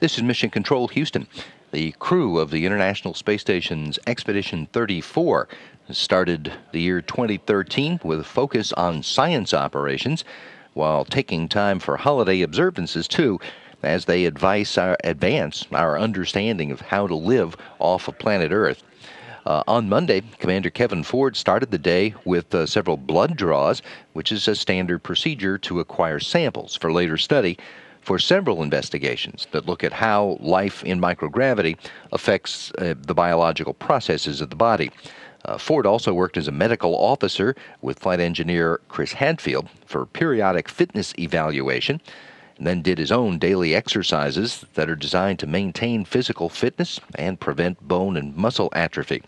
This is Mission Control Houston. The crew of the International Space Station's Expedition 34 started the year 2013 with a focus on science operations while taking time for holiday observances too as they our, advance our understanding of how to live off of planet Earth. Uh, on Monday, Commander Kevin Ford started the day with uh, several blood draws, which is a standard procedure to acquire samples for later study for several investigations that look at how life in microgravity affects uh, the biological processes of the body. Uh, Ford also worked as a medical officer with flight engineer Chris Hadfield for periodic fitness evaluation, and then did his own daily exercises that are designed to maintain physical fitness and prevent bone and muscle atrophy.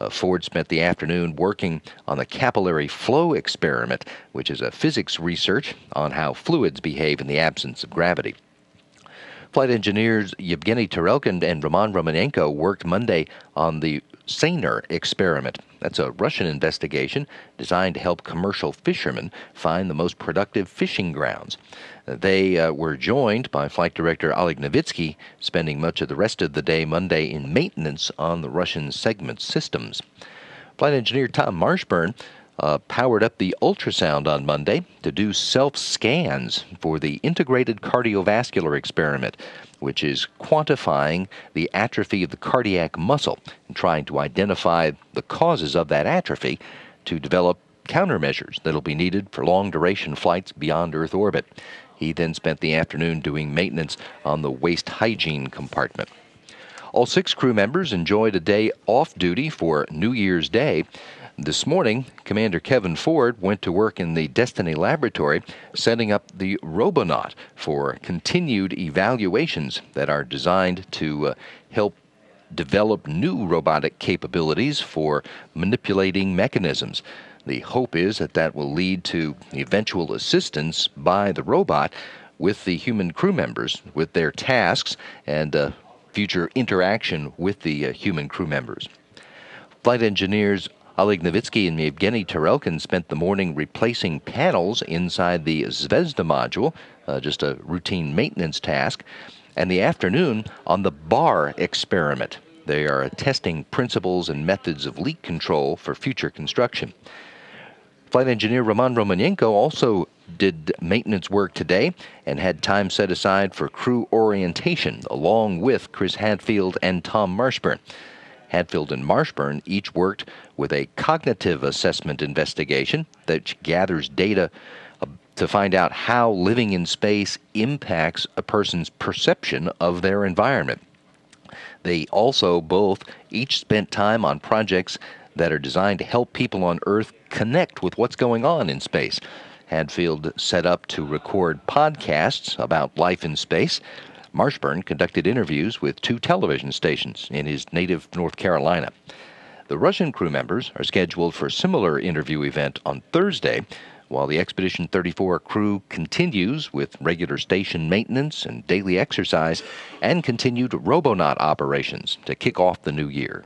Uh, Ford spent the afternoon working on the capillary flow experiment, which is a physics research on how fluids behave in the absence of gravity. Flight engineers Yevgeny Tarelkin and Roman Romanenko worked Monday on the Seiner experiment. That's a Russian investigation designed to help commercial fishermen find the most productive fishing grounds. They uh, were joined by Flight Director Oleg Novitsky, spending much of the rest of the day Monday in maintenance on the Russian segment systems. Flight Engineer Tom Marshburn uh, powered up the ultrasound on Monday to do self scans for the integrated cardiovascular experiment, which is quantifying the atrophy of the cardiac muscle and trying to identify the causes of that atrophy to develop countermeasures that'll be needed for long duration flights beyond Earth orbit. He then spent the afternoon doing maintenance on the waste hygiene compartment. All six crew members enjoyed a day off duty for New Year's Day. This morning, Commander Kevin Ford went to work in the Destiny Laboratory setting up the Robonaut for continued evaluations that are designed to uh, help develop new robotic capabilities for manipulating mechanisms. The hope is that that will lead to eventual assistance by the robot with the human crew members with their tasks and uh, future interaction with the uh, human crew members. Flight engineers Oleg Novitsky and Yevgeny Tarelkin spent the morning replacing panels inside the Zvezda module, uh, just a routine maintenance task, and the afternoon on the bar experiment. They are testing principles and methods of leak control for future construction. Flight engineer Roman Romanenko also did maintenance work today and had time set aside for crew orientation along with Chris Hadfield and Tom Marshburn. Hadfield and Marshburn each worked with a cognitive assessment investigation that gathers data uh, to find out how living in space impacts a person's perception of their environment. They also both each spent time on projects that are designed to help people on Earth connect with what's going on in space. Hadfield set up to record podcasts about life in space. Marshburn conducted interviews with two television stations in his native North Carolina. The Russian crew members are scheduled for a similar interview event on Thursday, while the Expedition 34 crew continues with regular station maintenance and daily exercise and continued Robonaut operations to kick off the new year.